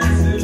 Yes.